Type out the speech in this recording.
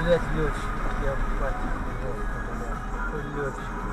Блять, летчик, я блядь, летчик.